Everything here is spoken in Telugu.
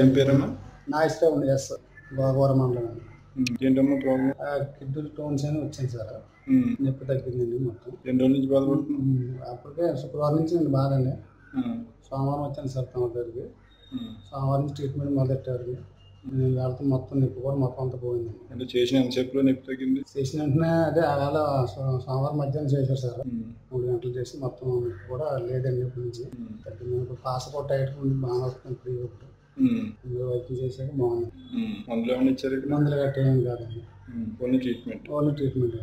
ఏం పేరమ్మా? ఉండే ఎస్. గోగవర మండలం ఏంటమ్మా ప్రాబ్లం కిడ్నీ టోన్స్ అని వచ్చింది సార్. నొప్పి తగ్గిందండి మొత్తం. ఎన్ని రోజుల నుంచి బాధపడుతున్నావు ఉమ్, అప్పటికే శుక్రవారం నుంచి నేను బాగానే. సోమవారం వచ్చాను సార్ తమ దగ్గరికి. సోమవారం నుంచి ట్రీట్మెంట్ మొదలెట్టారు. వెళ్తే మొత్తం నొప్పి కూడా మొత్తం అంతా పోయిందండి. అంటే చేసిన ఎంతసేపులో నొప్పి తగ్గింది? చేసిన వెంటనే అదే ఆవేళ సోమవారం మధ్యాహ్నం చేశారు సార్. మూడు గంటలు చేసి మొత్తం నొప్పి కూడా లేదండి ఇప్పటి నుంచి. తగ్గింది. పాస కూడా టైట్ ఉంది బాగా వస్తుంది. ఫ్రీ ఒకటి వైద్యం చేశాక ఉమ్. మందులు ఏమైనా ఇచ్చారు మందులు గట్ట ఏం కాదండి ఓన్లీ ట్రీట్మెంట్. Only treatment.